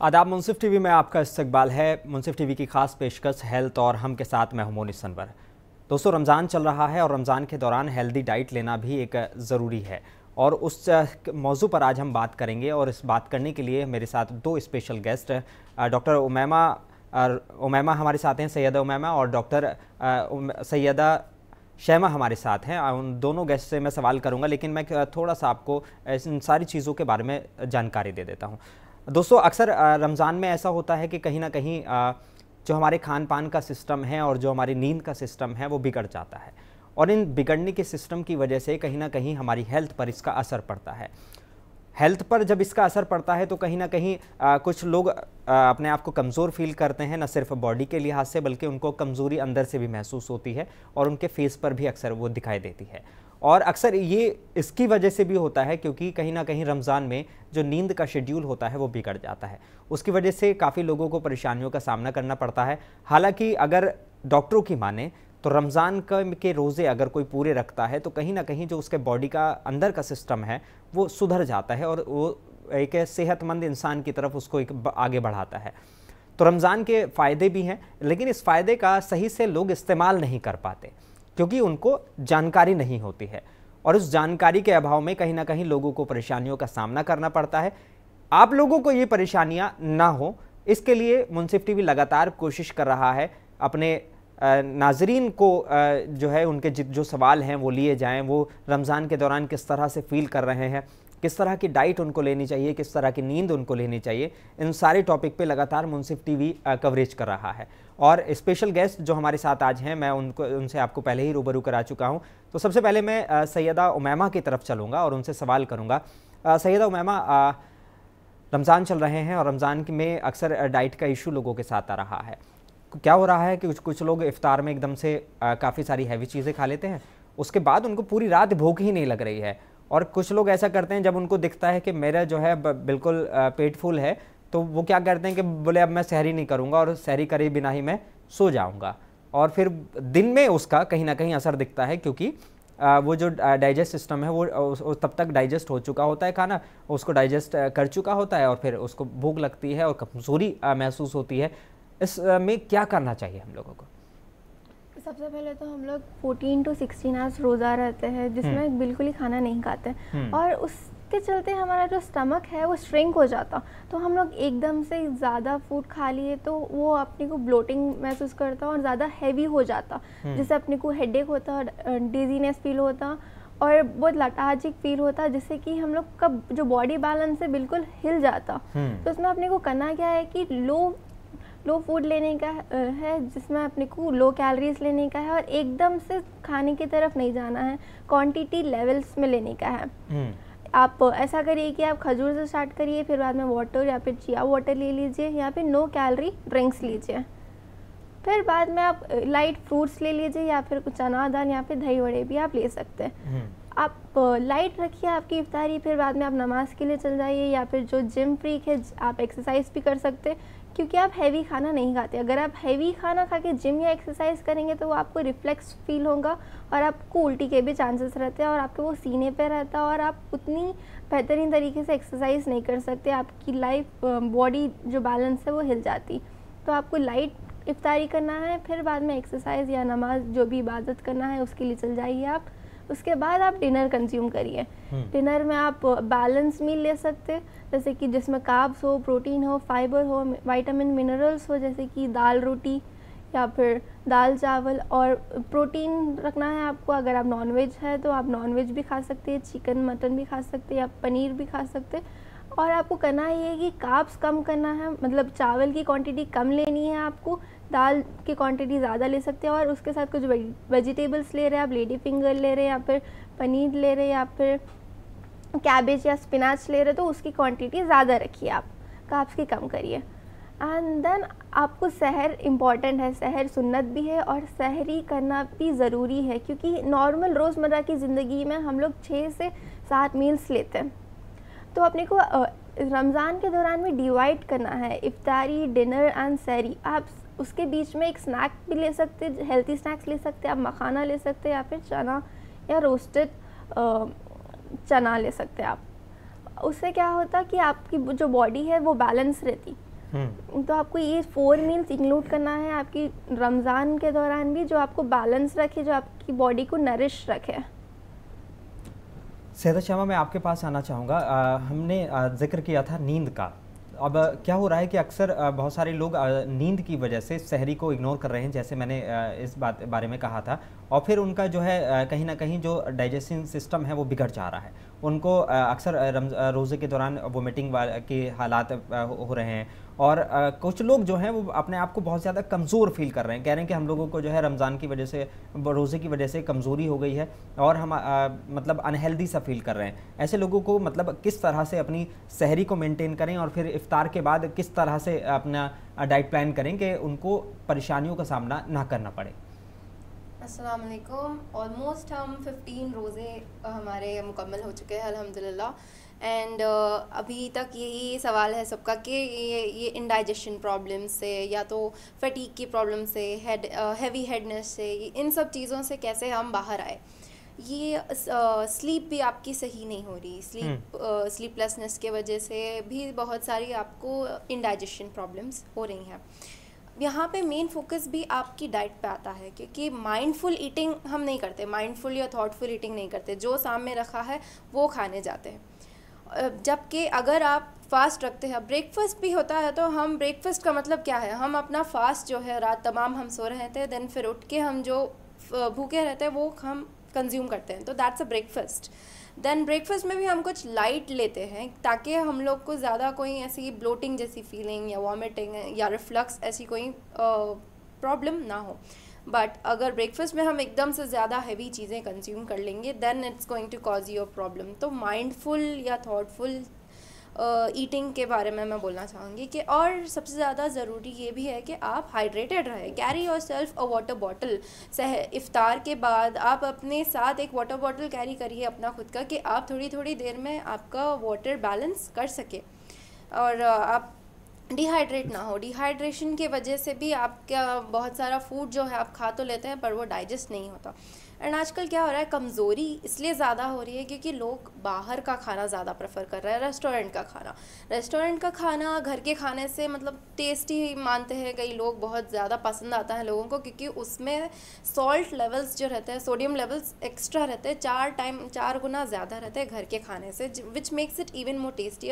आदाब मुनसिफ टीवी में आपका इस्तकबाल है। मुनसिफ टीवी की खास पेशकश हेल्थ और हम के साथ मैं मोनी सनवर। दोस्तों, रमज़ान चल रहा है और रमज़ान के दौरान हेल्दी डाइट लेना भी एक ज़रूरी है। और उस मौजू पर आज हम बात करेंगे और इस बात करने के लिए मेरे साथ दो special guest doctor Umaima Umaima हमारे साथ हैं सैदा उमैमा और डॉक्टर सैदा शैमा हमारे साथ हैं। उन दोनों गेस्ट से मैं सवाल करूँगा, लेकिन मैं थोड़ा सा आपको इन सारी चीज़ों के बारे में जानकारी दे देता हूँ। दोस्तों अक्सर रमज़ान में ऐसा होता है कि कहीं ना कहीं जो हमारे खान पान का सिस्टम है और जो हमारी नींद का सिस्टम है वो बिगड़ जाता है। और इन बिगड़ने के सिस्टम की वजह से कहीं ना कहीं हमारी हेल्थ पर इसका असर पड़ता है। हेल्थ पर जब इसका असर पड़ता है तो कहीं ना कहीं आ, कुछ लोग आ, अपने आप को कमज़ोर फील करते हैं न सिर्फ़ बॉडी के लिहाज से बल्कि उनको कमज़ोरी अंदर से भी महसूस होती है और उनके फेस पर भी अक्सर वो दिखाई देती है। और अक्सर ये इसकी वजह से भी होता है क्योंकि कहीं ना कहीं रमज़ान में जो नींद का शेड्यूल होता है वो बिगड़ जाता है। उसकी वजह से काफ़ी लोगों को परेशानियों का सामना करना पड़ता है। हालाँकि अगर डॉक्टरों की माने तो रमज़ान के रोज़े अगर कोई पूरे रखता है तो कहीं ना कहीं जो उसके बॉडी का अंदर का सिस्टम है, वो सुधर जाता है और वो एक सेहतमंद इंसान की तरफ़ उसको एक आगे बढ़ाता है। तो रमज़ान के फ़ायदे भी हैं, लेकिन इस फ़ायदे का सही से लोग इस्तेमाल नहीं कर पाते। क्योंकि उनको जानकारी नहीं होती है। और उस जानकारी के अभाव में कहीं ना कहीं लोगों को परेशानियों का सामना करना पड़ता है। आप लोगों को ये परेशानियाँ ना हो, इसके लिए मुनसिफ टीवी लगातार कोशिश कर रहा है अपने नाजरीन को जो है उनके जो सवाल हैं वो लिए जाएँ, वो रमज़ान के दौरान किस तरह से फील कर रहे हैं। किस तरह की डाइट उनको लेनी चाहिए, किस तरह की नींद उनको लेनी चाहिए, इन सारे टॉपिक पे लगातार मुनसिफ टीवी कवरेज कर रहा है। और स्पेशल गेस्ट जो हमारे साथ आज हैं, मैं उनको, उनसे आपको पहले ही रूबरू करा चुका हूँ। तो सबसे पहले मैं सैदा उमैमा की तरफ़ चलूँगा और उनसे सवाल करूँगा। सैदा उमैमा रमज़ान चल रहे हैं और रमज़ान में अक्सर डाइट का इशू लोगों के साथ आ रहा है। क्या हो रहा है कि कुछ कुछ लोग इफ़ार में एकदम से काफ़ी सारी हैवी चीज़ें खा लेते हैं, उसके बाद उनको पूरी रात भूख ही नहीं लग रही है। और कुछ लोग ऐसा करते हैं, जब उनको दिखता है कि मेरा जो है बिल्कुल पेट फुल है तो वो क्या करते हैं कि बोले, अब मैं सहरी नहीं करूँगा और सहरी करे बिना ही मैं सो जाऊँगा। और फिर दिन में उसका कहीं ना कहीं असर दिखता है, क्योंकि वो जो डाइजेस्ट सिस्टम है, वो तब तक डाइजेस्ट हो चुका होता है खाना, उसको डाइजेस्ट कर चुका होता है और फिर उसको भूख लगती है और कमज़ोरी महसूस होती है। इस में क्या करना चाहिए हम लोगों को? सबसे पहले तो हम लोग 14 टू 16 आवर्स रोज़ा रहते हैं जिसमें हम्म। बिल्कुल ही खाना नहीं खाते हम्म। और उसके चलते हमारा जो स्टमक है वो श्रिंक हो जाता तो हम लोग एकदम से ज़्यादा फ़ूड खा लिए तो वो अपने को ब्लोटिंग महसूस करता और ज़्यादा हैवी हो जाता हम्म। जिससे अपने को हेडेक होता डिजीनेस फील होता और बहुत लटाजिक फील होता जिससे कि हम लोग का जो बॉडी बैलेंस है बिल्कुल हिल जाता तो उसमें अपने को करना क्या है कि लो लो फ़ूड लेने का है जिसमें अपने को लो कैलोरीज लेने का है और एकदम से खाने की तरफ़ नहीं जाना है क्वांटिटी लेवल्स में लेने का है हम्म। आप ऐसा करिए कि आप खजूर से स्टार्ट करिए फिर बाद में वाटर या फिर चिया वाटर ले लीजिए या फिर नो कैलोरी ड्रिंक्स लीजिए फिर बाद में आप लाइट फ्रूट्स ले लीजिए या फिर कुछ चना दाल या फिर दही वड़े भी आप ले सकते हैं हम्म। आप लाइट रखिए आपकी इफ्तारी फिर बाद में आप नमाज़ के लिए चल जाइए या फिर जो जिम फ्रीक है आप एक्सरसाइज भी कर सकते हैं क्योंकि आप हैवी खाना नहीं खाते। अगर आप हैवी खाना खा के जिम या एक्सरसाइज करेंगे तो वो आपको रिफ्लेक्स फील होगा और आपको उल्टी के भी चांसेस रहते हैं और आपके वो सीने पे रहता है और आप उतनी बेहतरीन तरीके से एक्सरसाइज नहीं कर सकते। आपकी लाइफ बॉडी जो बैलेंस है वो हिल जाती। तो आपको लाइट इफ्तारी करना है, फिर बाद में एक्सरसाइज या नमाज़ जो भी इबादत करना है, उसके लिए चल जाइए आप। उसके बाद आप डिनर कंज्यूम करिए। डिनर हम्म। में आप बैलेंस मील ले सकते जैसे कि जिसमें काब्स हो प्रोटीन हो फाइबर हो वाइटामिन मिनरल्स हो जैसे कि दाल रोटी या फिर दाल चावल और प्रोटीन रखना है आपको। अगर आप नॉनवेज है तो आप नॉनवेज भी खा सकते हैं चिकन मटन भी खा सकते हैं या पनीर भी खा सकते हैं। और आपको करना ये है कि काप्स कम करना है मतलब चावल की क्वांटिटी कम लेनी है आपको, दाल की क्वांटिटी ज़्यादा ले सकते हैं और उसके साथ कुछ वेजिटेबल्स ले रहे हैं आप लेडी फिंगर ले रहे हैं या फिर पनीर ले रहे हैं या फिर कैबेज या स्पिनाच ले रहे तो उसकी क्वांटिटी ज़्यादा रखिए आप, काप्स की कम करिए। एंड देन आपको शहर इंपॉर्टेंट है, शहर सुन्नत भी है और शहरी करना भी ज़रूरी है, क्योंकि नॉर्मल रोज़मर्रा की ज़िंदगी में हम लोग छः से सात मील्स लेते हैं। तो अपने को रमज़ान के दौरान में डिवाइड करना है। इफ्तारी डिनर एंड सैरी आप उसके बीच में एक स्नैक भी ले सकते हेल्थी स्नैक्स ले सकते हैं आप मखाना ले सकते हैं या फिर चना या रोस्टेड चना ले सकते हैं आप। उससे क्या होता कि आपकी जो बॉडी है वो बैलेंस रहती। हम्म। तो आपको ये फोर मील्स इंक्लूड करना है आपकी रमज़ान के दौरान भी जो आपको बैलेंस रखे जो आपकी बॉडी को नरिश रखे। सैदा शर्मा मैं आपके पास आना चाहूँगा। हमने ज़िक्र किया था नींद का। अब क्या हो रहा है कि अक्सर बहुत सारे लोग नींद की वजह से शहरी को इग्नोर कर रहे हैं, जैसे मैंने इस बात, बारे में कहा था। और फिर उनका जो है कहीं ना कहीं जो डाइजेशन सिस्टम है, वो बिगड़ जा रहा है। उनको अक्सर रोज़े के दौरान वोमिटिंग के हालात हो रहे हैं। और कुछ लोग जो हैं वो अपने आप को बहुत ज़्यादा कमज़ोर फील कर रहे हैं। कह रहे हैं कि हम लोगों को जो है रमज़ान की वजह से, रोज़े की वजह से कमज़ोरी हो गई है और हम मतलब अनहेल्दी सा फील कर रहे हैं। ऐसे लोगों को मतलब किस तरह से अपनी सहरी को मेनटेन करें और फिर इफ़ार के बाद किस तरह से अपना डाइट प्लान करें कि उनको परेशानियों का सामना ना करना पड़े? अस्सलाम वालेकुम ऑलमोस्ट हम 15 रोज़े हमारे मुकम्मल हो चुके हैं, अल्हम्दुलिल्लाह। एंड uh, अभी तक यही सवाल है सबका कि ये ये इंडाइजेशन प्रॉब्लम से या तो फटीक की प्रॉब्लम से हेड हैवी हेडनेस से इन सब चीज़ों से कैसे हम बाहर आए? ये स्लीप uh, भी आपकी सही नहीं हो रही। स्लीप स्लीपलेसनेस के वजह से भी बहुत सारी आपको इंडाइजेशन प्रॉब्लम्स हो रही हैं। यहाँ पे मेन फोकस भी आपकी डाइट पे आता है क्योंकि माइंडफुल ईटिंग हम नहीं करते। माइंडफुल या थॉटफुल ईटिंग नहीं करते। जो सामने रखा है वो खाने जाते हैं। जबकि अगर आप फास्ट रखते हैं ब्रेकफास्ट भी होता है तो हम ब्रेकफास्ट का मतलब क्या है? हम अपना फास्ट जो है, रात तमाम हम सो रहे थे देन फिर उठ के हम जो भूखे रहते हैं, वो हम कंज्यूम करते हैं। तो that's a breakfast then breakfast में भी हम कुछ लाइट लेते हैं, ताकि हम लोग को ज़्यादा कोई ऐसी ब्लोटिंग जैसी फीलिंग या वॉमिटिंग या रिफ्लक्स ऐसी कोई प्रॉब्लम ना हो। बट अगर ब्रेकफास्ट में हम एकदम से ज़्यादा हैवी चीज़ें कंज्यूम कर लेंगे then it's going to cause your problem तो माइंडफुल या थाटफुल ईटिंग uh, के बारे में मैं बोलना चाहूँगी कि और सबसे ज़्यादा ज़रूरी ये भी है कि आप हाइड्रेटेड रहें. Carry yourself a water bottle सह इफ़ार के बाद आप अपने साथ एक वाटर बॉटल कैरी करिए अपना खुद का कि आप थोड़ी थोड़ी देर में आपका वाटर बैलेंस कर सके. और आप डिहाइड्रेट ना हो। डिहाइड्रेशन के वजह से भी आपका बहुत सारा फ़ूड जो है आप खा तो लेते हैं, पर वो डाइजेस्ट नहीं होता। एंड आजकल क्या हो रहा है? कमज़ोरी इसलिए ज़्यादा हो रही है क्योंकि लोग बाहर का खाना ज़्यादा प्रेफर कर रहे हैं रेस्टोरेंट का खाना। रेस्टोरेंट का खाना घर के खाने से मतलब टेस्टी मानते हैं कई लोग, बहुत ज़्यादा पसंद आता है लोगों को क्योंकि उसमें सॉल्ट लेवल्स जो रहते हैं सोडियम लेवल्स एक्स्ट्रा रहते हैं, चार टाइम चार गुना ज़्यादा रहते हैं घर के खाने से which makes it even more tasty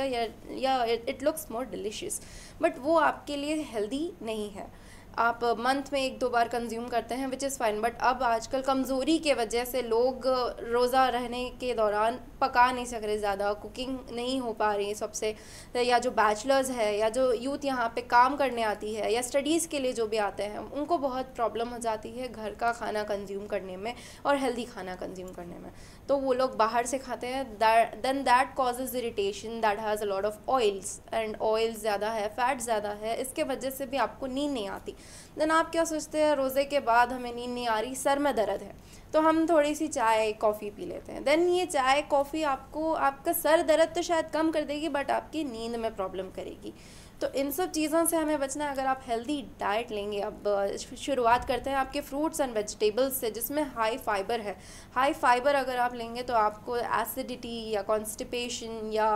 या it looks more delicious but वो आपके लिए हेल्दी नहीं है। आप मंथ में एक दो बार कंज्यूम करते हैं विच इज़ फाइन बट अब आजकल कमज़ोरी के वजह से लोग रोज़ा रहने के दौरान पका नहीं सक रहे ज़्यादा कुकिंग नहीं हो पा रही सबसे। या जो बैचलर्स है, या जो यूथ यहाँ पे काम करने आती है, या स्टडीज़ के लिए जो भी आते हैं, उनको बहुत प्रॉब्लम हो जाती है घर का खाना कंज्यूम करने में और हेल्दी खाना कंज्यूम करने में। तो वो लोग बाहर से खाते हैं then that causes irritation that has a lot of oils and oils ज़्यादा है फैट ज़्यादा है, इसके वजह से भी आपको नींद नहीं आती। देन आप क्या सोचते हैं, रोज़े के बाद हमें नींद नहीं आ रही, सर में दर्द है तो हम थोड़ी सी चाय, कॉफ़ी पी लेते हैं। देन ये चाय, कॉफ़ी आपको, आपका सर दर्द तो शायद कम कर देगी बट आपकी नींद में प्रॉब्लम करेगी। तो इन सब चीज़ों से हमें बचना है। अगर आप हेल्दी डाइट लेंगे, अब शुरुआत करते हैं आपके फ्रूट्स एंड वेजिटेबल्स से, जिसमें हाई फाइबर है। हाई फाइबर अगर आप लेंगे तो आपको एसिडिटी या कॉन्स्टिपेशन या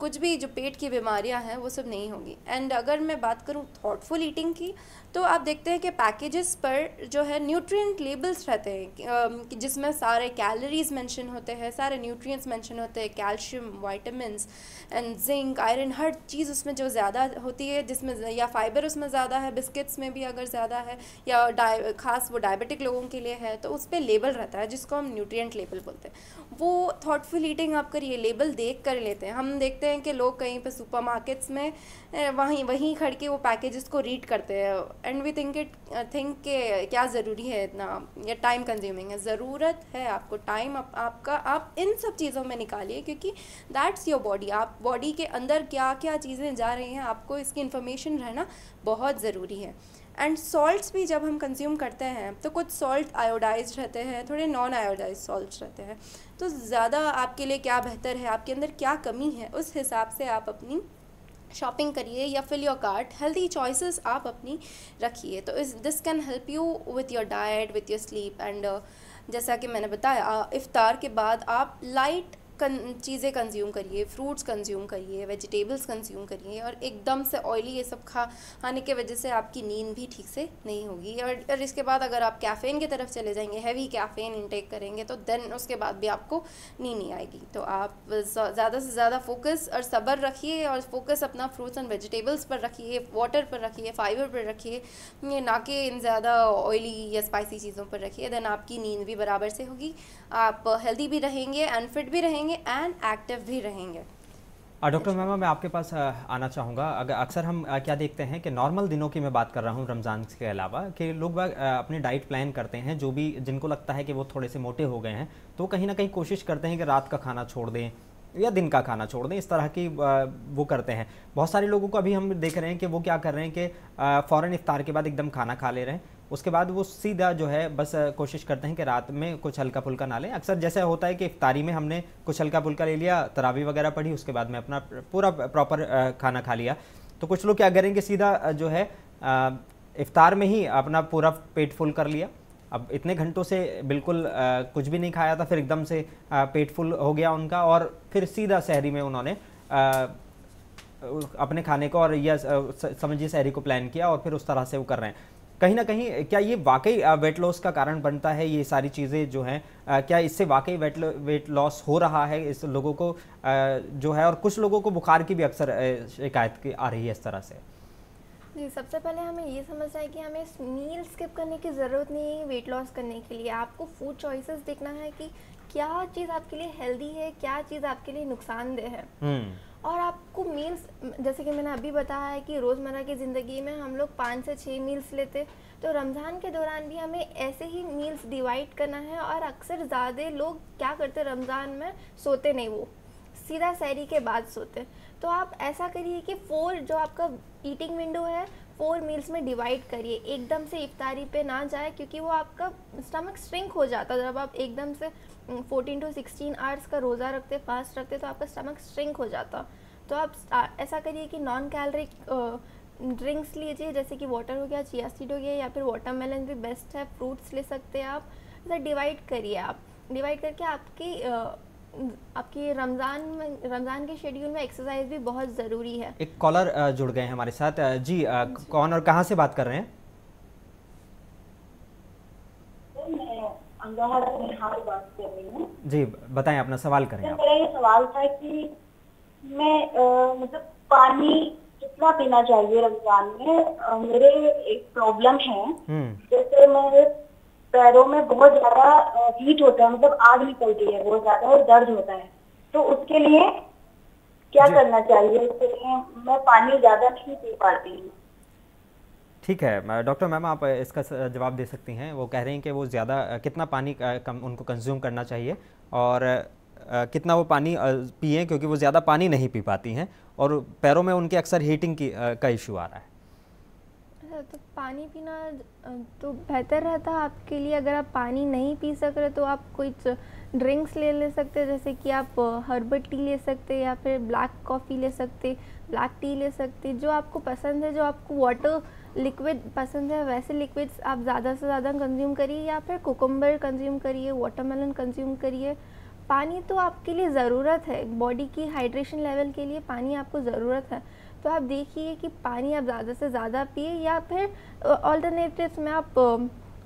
कुछ भी जो पेट की बीमारियाँ हैं, वो सब नहीं होंगी। एंड अगर मैं बात करूँ थॉटफुल ईटिंग की तो आप देखते हैं कि पैकेजेस पर जो है न्यूट्रिएंट लेबल्स रहते हैं जिसमें सारे कैलोरीज मेंशन होते हैं, सारे न्यूट्रिएंट्स मेंशन होते हैं calcium vitamins and zinc iron हर चीज़ उसमें जो ज़्यादा होती है, जिसमें या फाइबर उसमें ज़्यादा है बिस्किट्स में भी अगर ज़्यादा है, या खास वो डायबिटिक लोगों के लिए है तो उस पर लेबल रहता है, जिसको हम न्यूट्रिएंट लेबल बोलते हैं। वो थाटफुल ईटिंग आप करिए लेबल देख कर लेते हैं। हम देखते हैं कि लोग कहीं पर सुपर में वहीं वहीं खड़ के वो पैकेजेस को रीड करते हैं। And we think it think के क्या ज़रूरी है इतना या टाइम कंज्यूमिंग है। ज़रूरत है आपको टाइम आप, आपका आप इन सब चीज़ों में निकालिए क्योंकि दैट्स योर बॉडी आप बॉडी के अंदर क्या क्या चीज़ें जा रही हैं आपको इसकी इन्फॉर्मेशन रहना बहुत ज़रूरी है। एंड सॉल्ट्स भी जब हम कंज्यूम करते हैं तो कुछ सॉल्ट आयोडाइज रहते हैं थोड़े नॉन आयोडाइज सॉल्ट्स रहते हैं। तो ज़्यादा आपके लिए क्या बेहतर है आपके अंदर क्या कमी है उस हिसाब से आप अपनी शॉपिंग करिए या fill your cart healthy choices आप अपनी रखिए। तो इस this can help you with your diet with your sleep and जैसा कि मैंने बताया इफ्तार के बाद आप लाइट चीज़ें कंज्यूम करिए फ्रूट्स कंज्यूम करिए वेजिटेबल्स कंज्यूम करिए और एकदम से ऑयली ये सब खा खाने के वजह से आपकी नींद भी ठीक से नहीं होगी। और, और इसके बाद अगर आप कैफ़ेन की तरफ़ चले जाएँगे हैवी कैफ़ेन इंटेक करेंगे तो देन उसके बाद भी आपको नींद नहीं आएगी। तो आप ज़्यादा से ज़्यादा फोकस और सब्र रखिए और फोकस अपना फ्रूट्स एंड वेजिटेबल्स पर रखिए वाटर पर रखिए फाइबर पर रखिए ना कि इन ज़्यादा ऑयली या स्पाइसी चीज़ों पर रखिए देन आपकी नींद भी बराबर से होगी। आप हेल्दी भी रहेंगे एंड फिट भी रहेंगे। एंड एक्टिव भी रहेंगे। डॉक्टर मैमा मैं आपके पास आना चाहूँगा। अगर अक्सर हम क्या देखते हैं कि नॉर्मल दिनों की मैं बात कर रहा हूँ रमज़ान के अलावा, कि लोग अपनी डाइट प्लान करते हैं, जो भी जिनको लगता है कि वो थोड़े से मोटे हो गए हैं तो कहीं ना कहीं कोशिश करते हैं कि रात का खाना छोड़ दें या दिन का खाना छोड़ दें, इस तरह की वो करते हैं। बहुत सारे लोगों को अभी हम देख रहे हैं कि वो क्या कर रहे हैं कि फ़ौरन इफ्तार के बाद एकदम खाना खा ले रहे हैं। उसके बाद वो सीधा जो है, बस कोशिश करते हैं कि रात में कुछ हल्का फुल्का ना लें। अक्सर जैसे होता है कि इफ्तारी में हमने कुछ हल्का फुल्का ले लिया, तरावी वगैरह पढ़ी, उसके बाद में अपना पूरा प्रॉपर खाना खा लिया। तो कुछ लोग क्या करेंगे, सीधा जो है इफ्तार में ही अपना पूरा पेट फुल कर लिया। अब इतने घंटों से बिल्कुल कुछ भी नहीं खाया था, फिर एकदम से पेट फुल हो गया उनका और फिर सीधा शहरी में उन्होंने अपने खाने को और यह समझिए शहरी को प्लान किया और फिर उस तरह से वो कर रहे हैं। कहीं ना कहीं क्या ये वाकई वेट लॉस का कारण बनता है? ये सारी चीज़ें जो हैं क्या इससे वाकई वेट वेट लॉस हो रहा है इस लोगों को जो है? और कुछ लोगों को बुखार की भी अक्सर शिकायत आ रही है इस तरह से। जी सबसे पहले हमें ये समझना है कि हमें मील स्किप करने की ज़रूरत नहीं है वेट लॉस करने के लिए। आपको फ़ूड चॉइसेस देखना है कि क्या चीज़ आपके लिए हेल्दी है क्या चीज़ आपके लिए नुकसानदेह है। हम्म। और आपको मील्स जैसे कि मैंने अभी बताया है कि रोज़मर्रा की ज़िंदगी में हम लोग पाँच से छः मील्स लेते तो रमज़ान के दौरान भी हमें ऐसे ही मील्स डिवाइड करना है और अक्सर ज़्यादा लोग क्या करते रमज़ान में सोते नहीं, वो सीधा सैरी के बाद सोते तो आप ऐसा करिए कि फोर जो आपका ईटिंग विंडो है फोर मील्स में डिवाइड करिए। एकदम से इफ्तारी पे ना जाए, क्योंकि वो आपका स्टमक स्ट्रिंक हो जाता है। जब आप एकदम से फोर्टीन टू सिक्सटीन आवर्स का रोज़ा रखते फास्ट रखते तो आपका स्टमक स्ट्रिंक हो जाता। तो आप ऐसा करिए कि नॉन कैलरिक ड्रिंक्स लीजिए जैसे कि वाटर हो गया चिया सीड हो गया या फिर वाटरमेलन भी बेस्ट है फ्रूट्स ले सकते हैं आप। ऐसा डिवाइड करिए आप। डिवाइड करके आपकी आपकी रमज़ान में रमज़ान के शेड्यूल में एक्सरसाइज भी बहुत ज़रूरी है। एक कॉलर जुड़ गए हैं हमारे साथ। जी कौन और कहाँ से बात कर रहे हैं? जी बताएँ अपना सवाल करें तो मेरा ये सवाल था कि मैं मतलब पानी कितना पीना चाहिए रमज़ान में? मेरे एक प्रॉब्लम है। हम्म। जैसे मैं पैरों में बहुत ज़्यादा हीट होता है मतलब आग निकलती है बहुत ज़्यादा और दर्द होता है। तो उसके लिए क्या करना चाहिए? उसके लिए मैं पानी ज़्यादा नहीं पी पाती हूँ। ठीक है डॉक्टर मैम आप इसका जवाब दे सकती हैं। वो कह रहे हैं कि वो ज़्यादा कितना पानी कम उनको कंज्यूम करना चाहिए। और कितना वो पानी पिए क्योंकि वो ज़्यादा पानी नहीं पी पाती हैं और पैरों में उनके अक्सर हीटिंग की का इशू आ रहा है। अच्छा तो पानी पीना तो बेहतर रहता है आपके लिए अगर आप पानी नहीं पी सक रहे तो आप कोई ड्रिंक्स ले ले सकते जैसे कि आप हर्बल टी ले सकते या फिर ब्लैक कॉफ़ी ले सकते, ब्लैक टी ले सकते, जो आपको पसंद है, जो आपको वाटर लिक्विड पसंद है, वैसे लिक्विड्स आप ज़्यादा से ज़्यादा कंज्यूम करिए या फिर कोकम्बर कंज्यूम करिए वाटरमेलन कंज्यूम करिए। पानी तो आपके लिए ज़रूरत है, बॉडी की हाइड्रेशन लेवल के लिए पानी आपको ज़रूरत है। तो आप देखिए कि पानी आप ज़्यादा से ज़्यादा पिए या फिर ऑल्टरनेटिव्स में आप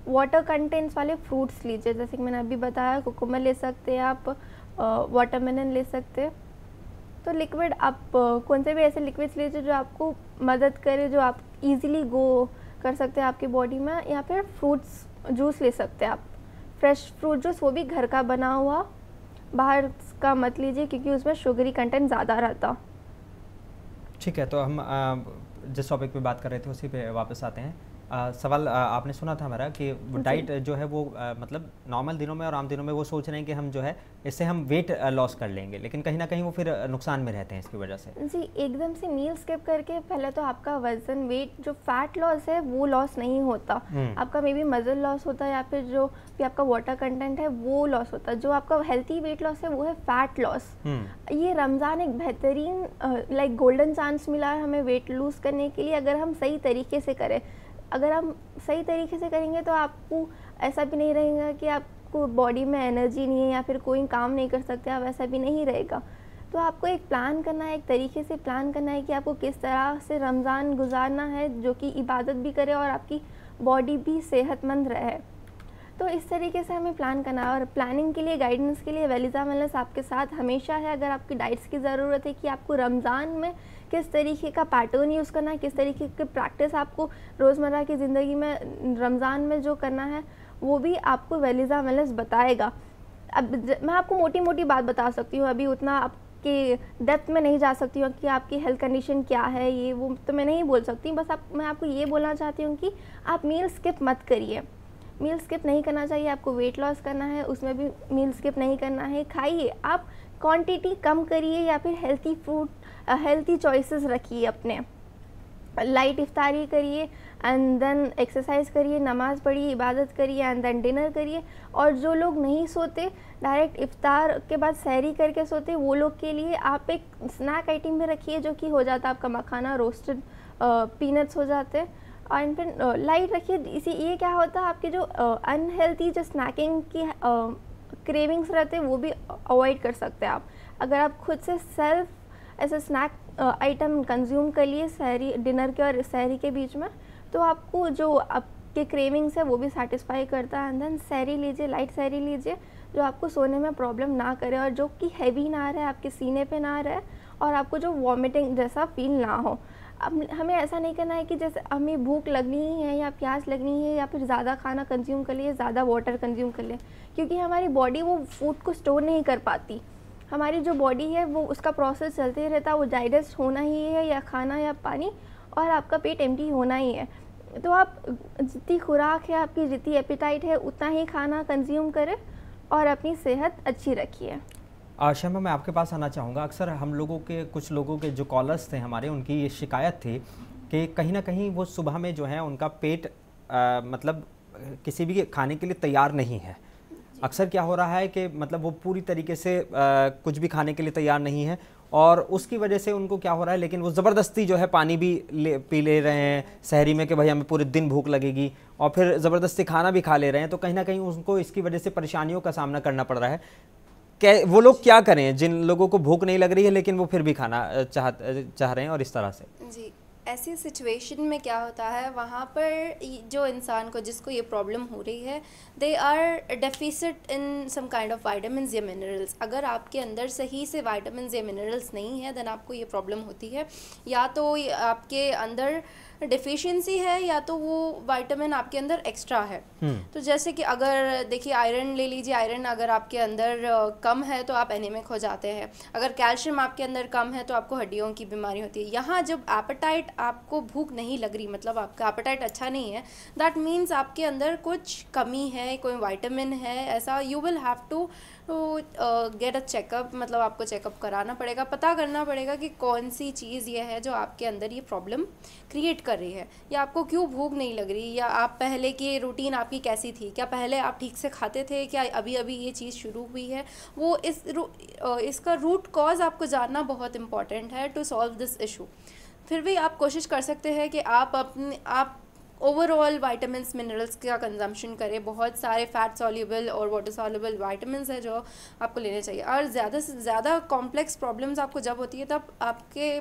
वाटर कंटेंट्स वाले फ्रूट्स लीजिए। जैसे कि मैंने अभी बताया कुकुमर ले सकते हैं आप वाटरमेलन ले सकते तो लिक्विड आप कौन से भी ऐसे लिक्विड्स लीजिए जो आपको मदद करे, जो आप इजीली गो कर सकते हैं आपकी बॉडी में, या फिर फ्रूट्स जूस ले सकते हैं आप। फ्रेश फ्रूट जूस वो भी घर का बना हुआ। बाहर का मत लीजिए, क्योंकि उसमें शुगरी कंटेंट ज़्यादा रहता। ठीक है तो हम जिस टॉपिक पे बात कर रहे थे, उसी पे वापस आते हैं। आ, सवाल आ, आपने सुना था हमारा कि डाइट जो। है वो आ, मतलब नॉर्मल दिनों में और आम दिनों में वो सोच रहे हैं कि हम जो है इससे हम वेट लॉस कर लेंगे लेकिन कहीं ना कहीं वो फिर नुकसान में रहते हैं इसकी वजह से। जी एकदम से मील स्किप करके पहले तो आपका वज़न वेट जो फैट लॉस है वो लॉस नहीं होता। हम्म। आपका मे बी मजल लॉस होता है या फिर जो भी आपका वाटर कंटेंट है वो लॉस होता है। जो आपका हेल्थी वेट लॉस है वो है फैट लॉस हम्म। ये रमज़ान एक बेहतरीन लाइक गोल्डन चांस मिला है हमें वेट लूज़ करने के लिए अगर हम सही तरीके से करें। अगर हम सही तरीके से करेंगे तो आपको ऐसा भी नहीं रहेगा कि आपको बॉडी में एनर्जी नहीं है या फिर कोई काम नहीं कर सकते, आप ऐसा भी नहीं रहेगा। तो आपको एक प्लान करना है, एक तरीके से प्लान करना है कि आपको किस तरह से रमज़ान गुजारना है, जो कि इबादत भी करे और आपकी बॉडी भी सेहतमंद रहे। तो इस तरीके से हमें प्लान करना है और प्लानिंग के लिए गाइडेंस के लिए वेलिजा वेलनेस आपके साथ हमेशा है। अगर आपकी डाइट्स की ज़रूरत है कि आपको रमज़ान में किस तरीके का पैटर्न यूज़ करना है, किस तरीके की प्रैक्टिस आपको रोज़मर्रा की ज़िंदगी में, रमज़ान में जो करना है, वो भी आपको वेलिजा वेलनेस बताएगा। अब मैं आपको मोटी मोटी बात बता सकती हूँ। अभी उतना आपके डेप्थ में नहीं जा सकती हूँ कि आपकी हेल्थ कंडीशन क्या है, ये वो तो मैं नहीं बोल सकती। बस आप, मैं आपको ये बोलना चाहती हूँ कि आप मील स्किप मत करिए। मील स्किप नहीं करना चाहिए, आपको वेट लॉस करना है, उसमें भी मील स्किप नहीं करना है। खाइए, आप क्वांटिटी कम करिए या फिर हेल्थी फ़ूड हेल्थी चॉइसेस रखिए अपने। लाइट इफ्तारी करिए एंड देन एक्सरसाइज करिए, नमाज़ पढ़िए, इबादत करिए एंड देन डिनर करिए। और जो लोग नहीं सोते डायरेक्ट इफ्तार के बाद सैरी करके सोते, वो लोग के लिए आप एक स्नैक आइटम में रखिए जो कि हो जाता है आपका मखाना रोस्टेड पीनट्स हो जाते। हैं और फिर लाइट रखिए। इसी, ये क्या होता है, आपके जो अनहेल्थी जो स्नैकिंग की क्रेविंग्स रहते हैं, वो भी अवॉइड कर सकते हैं आप। अगर आप खुद से सेल्फ ऐसे स्नैक आइटम कंज्यूम कर लिए सहरी डिनर के और सहरी के बीच में तो आपको जो आपके क्रेविंग्स है, वो भी सेटिस्फाई करता है। एंड देन सहरी लीजिए लाइट सहरी लीजिए, जो आपको सोने में प्रॉब्लम ना करे और जो कि हैवी ना रहे, आपके सीने पे ना रहे, और आपको जो वॉमिटिंग जैसा फील ना हो। अब हमें ऐसा नहीं करना है कि जैसे हमें भूख लगनी ही है या प्यास लगनी है या फिर ज़्यादा खाना कंज्यूम कर लिए ज़्यादा वाटर कंज्यूम कर लें, क्योंकि हमारी बॉडी वो फ़ूड को स्टोर नहीं कर पाती। हमारी जो बॉडी है वो उसका प्रोसेस चलते रहता है, वो डाइजेस्ट होना ही है या खाना या पानी और आपका पेट एम्प्टी होना ही है। तो आप जितनी खुराक है, आपकी जितनी एपिटाइट है, उतना ही खाना कंज्यूम करें और अपनी सेहत अच्छी रखिए। शर्मा मैं आपके पास आना चाहूँगा। अक्सर हम लोगों के कुछ लोगों के जो कॉलर्स थे हमारे उनकी ये शिकायत थी कि कहीं ना कहीं वो सुबह में जो है उनका पेट आ, मतलब किसी भी खाने के लिए तैयार नहीं है। अक्सर क्या हो रहा है कि मतलब वो पूरी तरीके से आ, कुछ भी खाने के लिए तैयार नहीं है और उसकी वजह से उनको क्या हो रहा है लेकिन वो ज़बरदस्ती जो है पानी भी ले पी ले रहे हैं शहरी में कि भाई हमें पूरे दिन भूख लगेगी और फिर ज़बरदस्ती खाना भी खा ले रहे हैं तो कहीं ना कहीं उनको इसकी वजह से परेशानियों का सामना करना पड़ रहा है। वो लोग क्या करें? जिन लोगों को भूख नहीं लग रही है, लेकिन वो फिर भी खाना चाह चाह रहे हैं और इस तरह से। जी, ऐसी सिचुएशन में क्या होता है, वहाँ पर जो इंसान को, जिसको ये प्रॉब्लम हो रही है they are deficit in some kind of vitamin या मिनरल्स अगर आपके अंदर सही से वाइटामिन या मिनरल्स नहीं है देन आपको ये प्रॉब्लम होती है। या तो आपके अंदर डिफिशियंसी है या तो वो वाइटामिन आपके अंदर एक्स्ट्रा है। हम्म। तो जैसे कि अगर देखिए आयरन ले लीजिए आयरन अगर आपके अंदर कम है तो आप एनीमिक हो जाते हैं। अगर कैल्शियम आपके अंदर कम है तो आपको हड्डियों की बीमारी होती है। यहाँ जब एपेटाइट आपको भूख नहीं लग रही मतलब आपका एपेटाइट अच्छा नहीं है दैट मीन्स आपके अंदर कुछ कमी है कोई वाइटामिन है ऐसा you will have to get a checkup मतलब आपको चेकअप कराना पड़ेगा। पता करना पड़ेगा कि कौन सी चीज़ ये है जो आपके अंदर ये प्रॉब्लम क्रिएट कर रही है। या आपको क्यों भूख नहीं लग रही? या आप पहले की रूटीन आपकी कैसी थी? क्या पहले आप ठीक से खाते थे? क्या अभी अभी ये चीज़ शुरू हुई है? वो इस इसका रूट कॉज आपको जानना बहुत इंपॉर्टेंट है टू सॉल्व दिस इशू फिर भी आप कोशिश कर सकते हैं कि आप अपने, आप ओवरऑल वाइटामिन मिनरल्स का कंजम्पशन करें। बहुत सारे फैट सॉल्यूबल और वाटर सॉल्यूबल वाइटामिन है जो आपको लेने चाहिए। और ज़्यादा से ज़्यादा कॉम्प्लेक्स प्रॉब्लम्स आपको जब होती है, तब आपके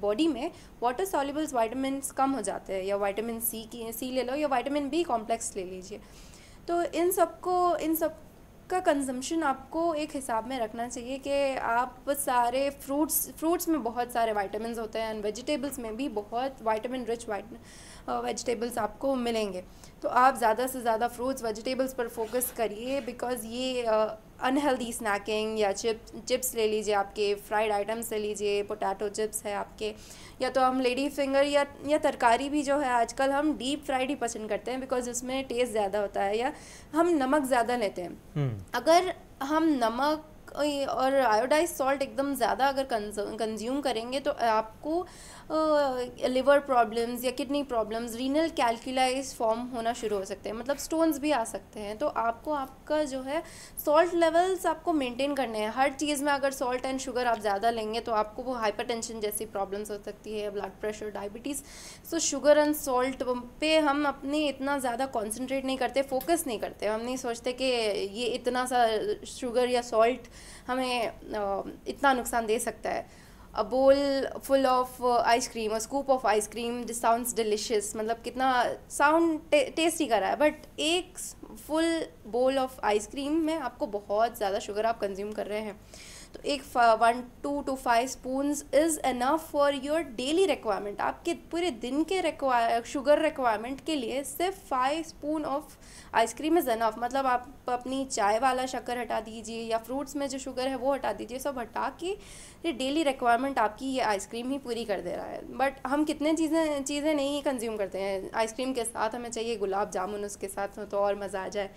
बॉडी में वाटर सॉल्यूबल वाइटामिन कम हो जाते हैं। या वाइटामिन सी की सी ले लो या वाइटामिन बी कॉम्प्लेक्स ले लीजिए। तो इन सबको, इन सब का कंजम्पशन आपको एक हिसाब में रखना चाहिए कि आप सारे फ्रूट्स फ्रूट्स में बहुत सारे वाइटामिन होते हैं एंड वेजिटेबल्स में भी बहुत वाइटामिन रिच वाइट वेजिटेबल्स आपको मिलेंगे तो आप ज़्यादा से ज़्यादा फ्रूट्स वेजिटेबल्स पर फोकस करिए बिकॉज़ ये अनहेल्दी स्नैकिंग या चिप्स चिप्स ले लीजिए आपके फ्राइड आइटम्स ले लीजिए पोटैटो चिप्स है आपके या तो हम लेडी फिंगर या या तरकारी भी जो है आजकल हम डीप फ्राइड ही पसंद करते हैं बिकॉज़ उसमें टेस्ट ज़्यादा होता है या हम नमक ज़्यादा लेते हैं हम्म। अगर हम नमक और आयोडाइज सॉल्ट एकदम ज़्यादा अगर कंज्यूम करेंगे तो आपको लिवर प्रॉब्लम्स या kidney problems renal calculi form होना शुरू हो सकते हैं। मतलब स्टोन्स भी आ सकते हैं। तो आपको आपका जो है सॉल्ट लेवल्स आपको मेंटेन करने हैं। हर चीज़ में अगर सॉल्ट एंड शुगर आप ज़्यादा लेंगे तो आपको वो हाइपरटेंशन जैसी प्रॉब्लम्स हो सकती है blood pressure diabetes so sugar and salt पे हम अपने इतना ज़्यादा कॉन्सेंट्रेट नहीं करते फोकस नहीं करते। हम नहीं सोचते कि ये इतना सा शुगर या सॉल्ट हमें इतना नुकसान दे सकता है। A bowl full of ice cream a scoop of ice cream this sounds delicious मतलब कितना साउंड टेस्टी कर रहा है बट एक फुल बोल ऑफ़ आइसक्रीम में आपको बहुत ज़्यादा शुगर आप कंज्यूम कर रहे हैं। तो एक one two two five spoon is enough for your daily requirement आपके पूरे दिन के रिक्वायर शुगर रिक्वायरमेंट के लिए सिर्फ़ five spoon of ice cream is enough मतलब आप अपनी चाय वाला शक्कर हटा दीजिए या फ्रूट्स में जो शुगर है वो हटा दीजिए, सब हटा के ये डेली रिक्वायरमेंट आपकी ये आइसक्रीम ही पूरी कर दे रहा है। बट हम कितने चीज़ें चीज़ें नहीं कंज्यूम करते हैं। आइसक्रीम के साथ हमें चाहिए गुलाब जामुन, उसके साथ तो और मज़ा आ जाए।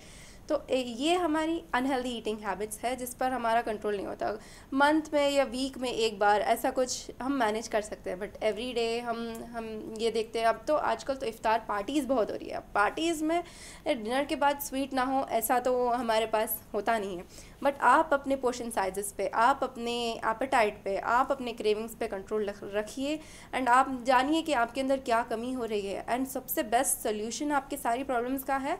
तो ये हमारी अनहेल्दी ईटिंग हैबिट्स है, जिस पर हमारा कंट्रोल नहीं होता। मंथ में या वीक में एक बार ऐसा कुछ हम मैनेज कर सकते हैं बट एवरी डे हम हम ये देखते हैं। अब तो आजकल तो इफ़ार पार्टीज़ बहुत हो रही है। पार्टीज़ में डिनर के बाद स्वीट ना हो, ऐसा तो हमारे पास होता नहीं है। बट आप अपने पोर्शन साइजेस पे, आप अपने एपेटाइट पे, आप अपने क्रेविंग्स पे कंट्रोल रखिए एंड आप जानिए कि आपके अंदर क्या कमी हो रही है। एंड सबसे बेस्ट सोल्यूशन आपके सारी प्रॉब्लम्स का है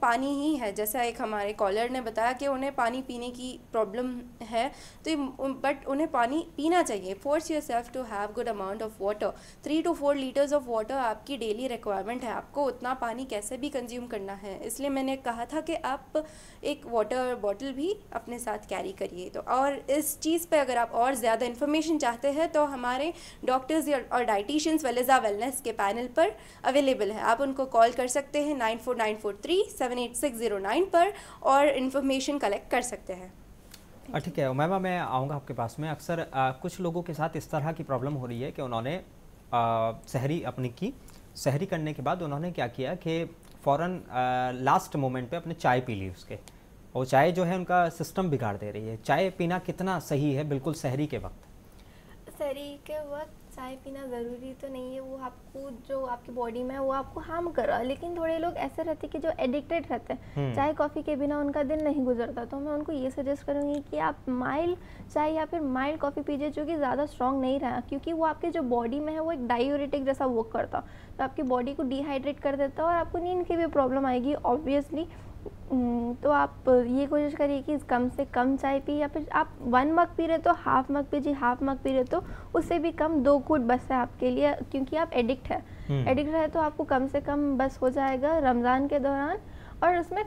पानी ही है। जैसा एक हमारे कॉलर ने बताया कि उन्हें पानी पीने की प्रॉब्लम है तो बट उन्हें पानी पीना चाहिए। Force yourself to have good amount of water three to four litres of water आपकी डेली रिक्वायरमेंट है। आपको उतना पानी कैसे भी कंज्यूम करना है। इसलिए मैंने कहा था कि आप एक वाटर बॉटल भी अपने साथ कैरी करिए। तो और इस चीज़ पे अगर आप और ज़्यादा इन्फॉर्मेशन चाहते हैं तो हमारे डॉक्टर्स और डाइटिशियंस वेलेजा वेलनेस के पैनल पर अवेलेबल है। आप उनको कॉल कर सकते हैं nine four nine four three seven eight six zero nine पर और इन्फॉर्मेशन कलेक्ट कर सकते हैं। ठीक है। मैम मैं आऊँगा आपके पास में। अक्सर कुछ लोगों के साथ इस तरह की प्रॉब्लम हो रही है कि उन्होंने शहरी अपनी की शहरी करने के बाद उन्होंने क्या किया कि फ़ौर लास्ट मोमेंट पे अपने चाय पी ली उसके। और चाय जो है उनका सिस्टम बिगाड़ दे रही है। चाय पीना कितना सही है? बिल्कुल शहरी के वक्त। शहरी के वक्त चाय पीना ज़रूरी तो नहीं है। वो आपको जो आपकी बॉडी में है वो आपको हार्म कर रहा है। लेकिन थोड़े लोग ऐसे रहते हैं कि जो एडिक्टेड रहते हैं। हम्म। चाय कॉफ़ी के बिना उनका दिन नहीं गुजरता। तो मैं उनको ये सजेस्ट करूँगी कि आप माइल्ड चाय या फिर माइल्ड कॉफ़ी पीजिए जो कि ज़्यादा स्ट्रॉन्ग नहीं रहा। क्योंकि वो आपके जो बॉडी में है वो एक डायोरेटिक जैसा वर्क करता। तो आपकी बॉडी को डिहाइड्रेट कर देता है और आपको नींद की भी प्रॉब्लम आएगी ऑब्वियसली तो आप ये कोशिश करिए कि कम से कम चाय पी या फिर आप वन मग पी रहे तो हाफ़ मग पीजिए हाफ़ मग पी रहे तो उससे भी कम दो कूट बस है आपके लिए क्योंकि आप एडिक्ट है। एडिक्ट। है तो आपको कम से कम बस हो जाएगा रमज़ान के दौरान और उसमें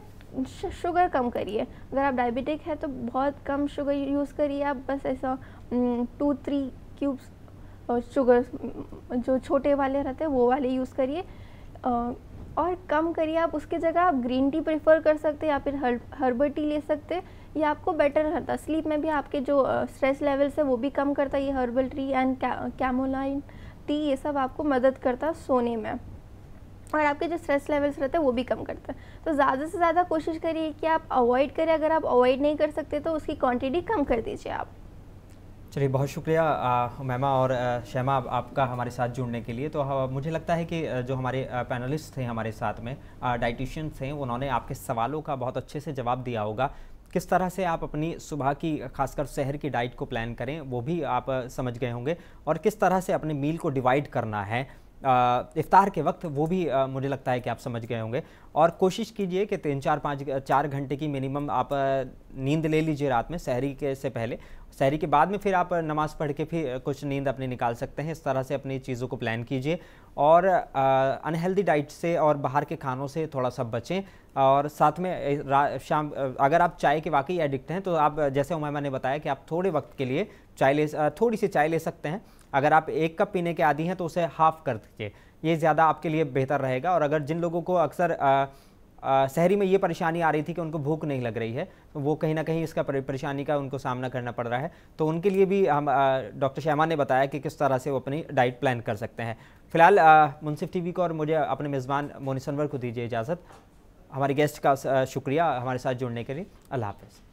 शुगर कम करिए। अगर आप डायबिटिक है तो बहुत कम शुगर यूज़ करिए आप बस ऐसा टू थ्री क्यूब्स शुगर जो छोटे वाले रहते हैं वो वाले यूज़ करिए। और कम करिए, आप उसके जगह आप ग्रीन टी प्रेफर कर सकते हैं या फिर हर हर्बल टी ले सकते हैं, ये आपको बेटर रहता है। स्लीप में भी आपके जो स्ट्रेस लेवल्स है वो भी कम करता है, ये herbal tea and chamomile tea ये सब आपको मदद करता है सोने में। और आपके जो स्ट्रेस लेवल्स रहते हैं वो भी कम करता है। तो ज़्यादा से ज़्यादा कोशिश करिए कि आप अवॉइड करें, अगर आप अवॉइड नहीं कर सकते तो उसकी क्वांटिटी कम कर दीजिए आप। चलिए बहुत शुक्रिया मैमा और शमा आपका हमारे साथ जुड़ने के लिए। तो मुझे लगता है कि जो हमारे पैनलिस्ट थे हमारे साथ में डाइटिशियंस थे उन्होंने आपके सवालों का बहुत अच्छे से जवाब दिया होगा। किस तरह से आप अपनी सुबह की खासकर शहर की डाइट को प्लान करें वो भी आप समझ गए होंगे। और किस तरह से अपने मील को डिवाइड करना है इफ्तार के वक्त वो भी आ, मुझे लगता है कि आप समझ गए होंगे। और कोशिश कीजिए कि तीन चार पाँच चार घंटे की मिनिमम आप नींद ले लीजिए रात में शहरी के से पहले। शहरी के बाद में फिर आप नमाज़ पढ़ के फिर कुछ नींद अपनी निकाल सकते हैं। इस तरह से अपनी चीज़ों को प्लान कीजिए और अनहेल्दी डाइट से और बाहर के खानों से थोड़ा सा बचें। और साथ में शाम अगर आप चाय के वाकई एडिक्ट हैं तो आप, जैसे उमैमा ने बताया कि आप थोड़े वक्त के लिए चाय ले थोड़ी सी चाय ले सकते हैं। अगर आप एक कप पीने के आदि हैं तो उसे हाफ़ कर दीजिए। ये ज़्यादा आपके लिए बेहतर रहेगा। और अगर जिन लोगों को अक्सर शहरी में ये परेशानी आ रही थी कि उनको भूख नहीं लग रही है तो वो कहीं ना कहीं इसका परेशानी का उनको सामना करना पड़ रहा है। तो उनके लिए भी हम डॉक्टर शर्मा ने बताया कि किस तरह से वो अपनी डाइट प्लान कर सकते हैं। फ़िलहाल मुनसिफ टीवी को और मुझे अपने मेज़बान मोनिसनवर को दीजिए इजाज़त। हमारे गेस्ट का शुक्रिया हमारे साथ जुड़ने के लिए। अल्लाह हाफ़